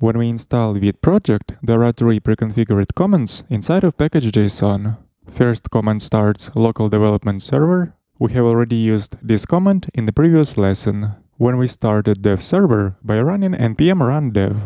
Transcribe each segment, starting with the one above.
When we install Vite project, there are three pre-configured commands inside of package.json. First command starts local development server. We have already used this command in the previous lesson, when we started dev server by running npm run dev.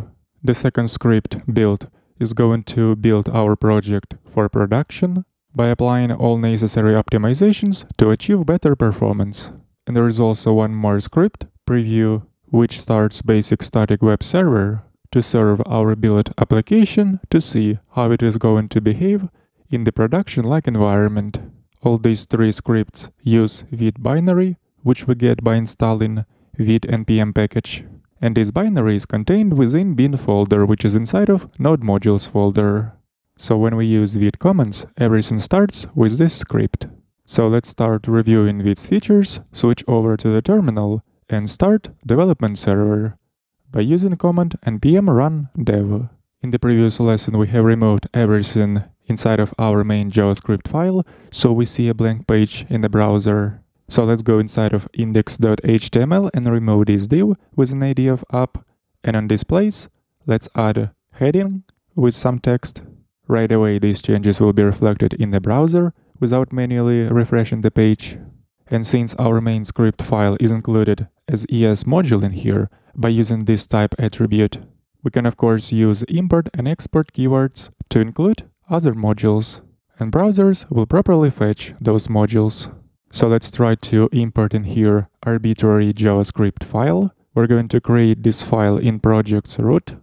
The second script build is going to build our project for production by applying all necessary optimizations to achieve better performance. And there is also one more script, preview, which starts basic static web server to serve our build application to see how it is going to behave in the production-like environment. All these three scripts use Vite binary, which we get by installing Vite npm package. And this binary is contained within bin folder, which is inside of node modules folder. So when we use Vite commands, everything starts with this script. So let's start reviewing Vite's features, switch over to the terminal, and start development server by using command npm run dev. In the previous lesson we have removed everything inside of our main JavaScript file, so we see a blank page in the browser. So let's go inside of index.html and remove this div with an ID of app, and on this place, let's add a heading with some text. Right away these changes will be reflected in the browser without manually refreshing the page. And since our main script file is included as ES module in here by using this type attribute, we can of course use import and export keywords to include other modules, and browsers will properly fetch those modules. So let's try to import in here arbitrary JavaScript file. We're going to create this file in projects root,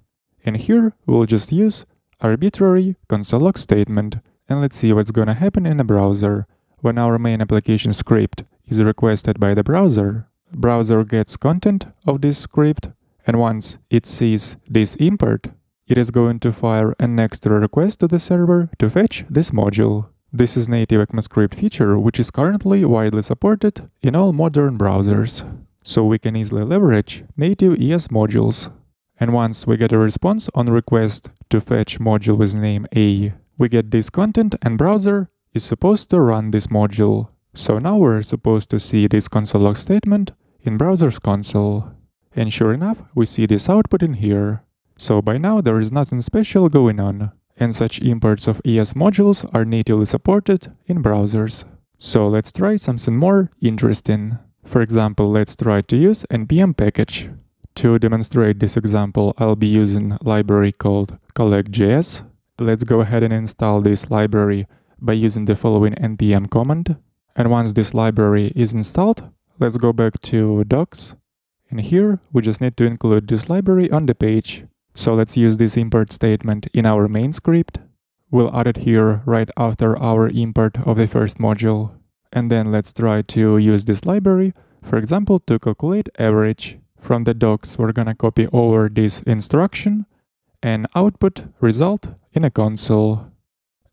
and here we'll just use arbitrary console log statement, and let's see what's gonna happen in the browser when our main application script is requested by the browser. Browser gets content of this script, and once it sees this import, it is going to fire an extra request to the server to fetch this module. This is native ECMAScript feature which is currently widely supported in all modern browsers. So we can easily leverage native ES modules. And once we get a response on request to fetch module with name A, we get this content and browser is supposed to run this module. So now we're supposed to see this console log statement in browser's console. And sure enough, we see this output in here. So by now there is nothing special going on, and such imports of ES modules are natively supported in browsers. So let's try something more interesting. For example, let's try to use npm package. To demonstrate this example, I'll be using library called collect.js. Let's go ahead and install this library by using the following npm command. And once this library is installed, let's go back to docs. And here we just need to include this library on the page. So let's use this import statement in our main script. We'll add it here right after our import of the first module. And then let's try to use this library, for example, to calculate average. From the docs, we're gonna copy over this instruction and output result in a console.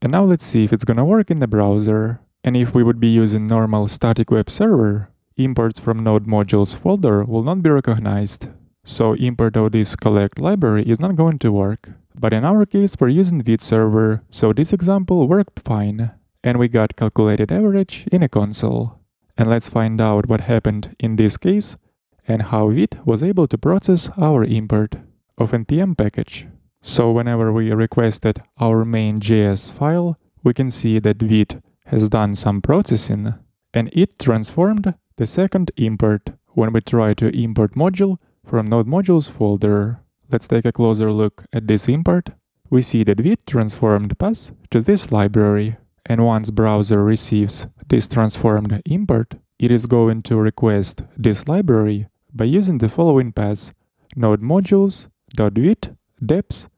And now let's see if it's gonna work in the browser. And if we would be using normal static web server, imports from node modules folder will not be recognized. So import of this collect library is not going to work. But in our case, we're using Vite server, so this example worked fine. And we got calculated average in a console. And let's find out what happened in this case and how Vite was able to process our import of npm package. So whenever we requested our main JS file, we can see that Vite has done some processing and it transformed the second import when we try to import module from node modules folder. Let's take a closer look at this import. We see that Vite transformed path to this library. And once browser receives this transformed import, it is going to request this library by using the following paths node modules.vite deps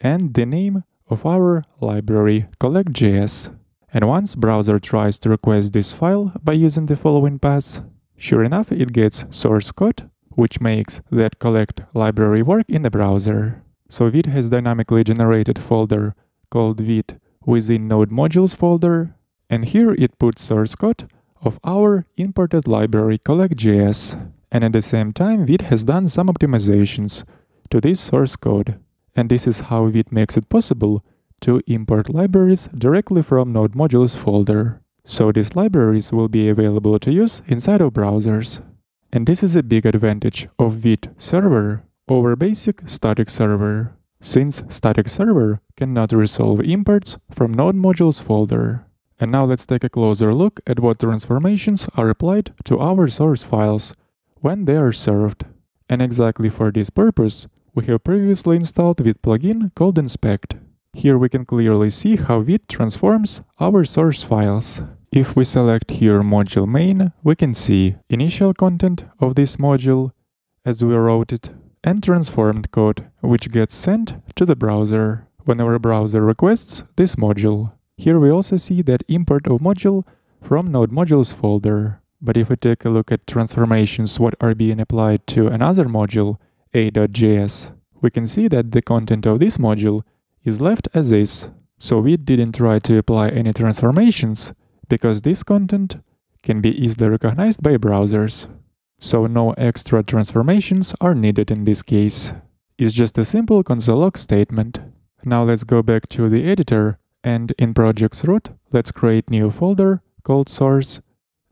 and the name of our library collect.js. And once browser tries to request this file by using the following paths, sure enough it gets source code, which makes that collect library work in the browser. So Vite has dynamically generated folder called Vite within node modules folder, and here it puts source code of our imported library collect.js. And at the same time, Vite has done some optimizations to this source code. And this is how Vite makes it possible to import libraries directly from Node Modules folder. So these libraries will be available to use inside of browsers. And this is a big advantage of Vite server over basic static server. since static server cannot resolve imports from node modules folder. And now let's take a closer look at what transformations are applied to our source files when they are served. And exactly for this purpose, we have previously installed Vite plugin called Inspect. Here we can clearly see how Vite transforms our source files. If we select here module main, we can see initial content of this module as we wrote it and transformed code which gets sent to the browser whenever a browser requests this module. Here we also see that import of module from node modules folder. But if we take a look at transformations what are being applied to another module, a.js, we can see that the content of this module is left as is. So we didn't try to apply any transformations because this content can be easily recognized by browsers. So no extra transformations are needed in this case. It's just a simple console log statement. Now let's go back to the editor and in projects root, let's create new folder called source.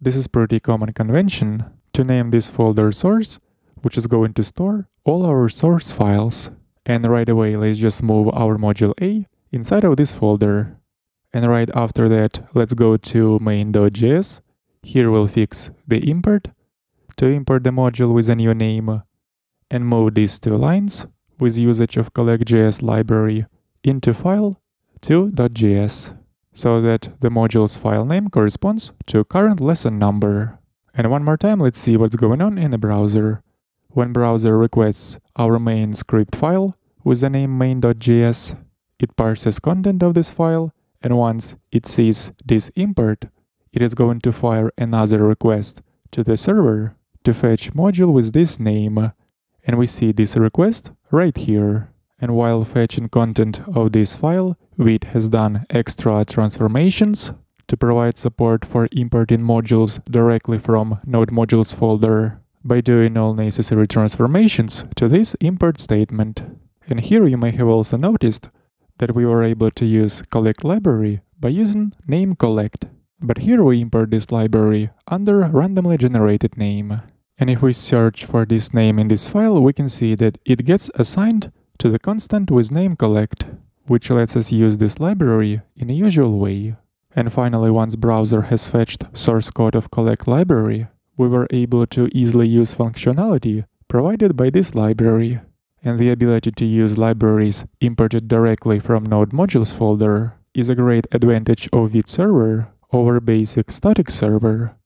This is pretty common convention to name this folder source, which is going to store all our source files. And right away, let's just move our module A inside of this folder. And right after that, let's go to main.js. Here we'll fix the import to import the module with a new name and move these two lines with usage of collect.js library into file 2.js so that the module's file name corresponds to current lesson number. And one more time, let's see what's going on in the browser. When browser requests our main script file with the name main.js, it parses content of this file, and once it sees this import, it is going to fire another request to the server to fetch module with this name. And we see this request right here. And while fetching content of this file, Vite has done extra transformations to provide support for importing modules directly from Node Modules folder by doing all necessary transformations to this import statement. And here you may have also noticed that we were able to use collect library by using name collect. But here we import this library under randomly generated name. And if we search for this name in this file, we can see that it gets assigned to the constant with name collect, which lets us use this library in a usual way. And finally, once browser has fetched source code of collect library, we were able to easily use functionality provided by this library. And the ability to use libraries imported directly from Node Modules folder is a great advantage of Vite server over basic static server.